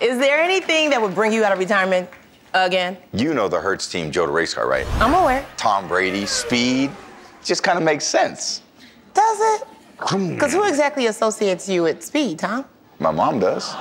Is there anything that would bring you out of retirement again? You know the Hertz team, JOTA race car, right? I'm aware. Tom Brady, speed, just kind of makes sense. Does it? Because who exactly associates you with speed, Tom? My mom does.